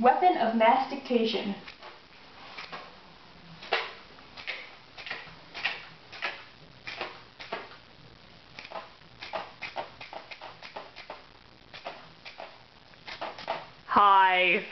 Weapon of mastication. Hi.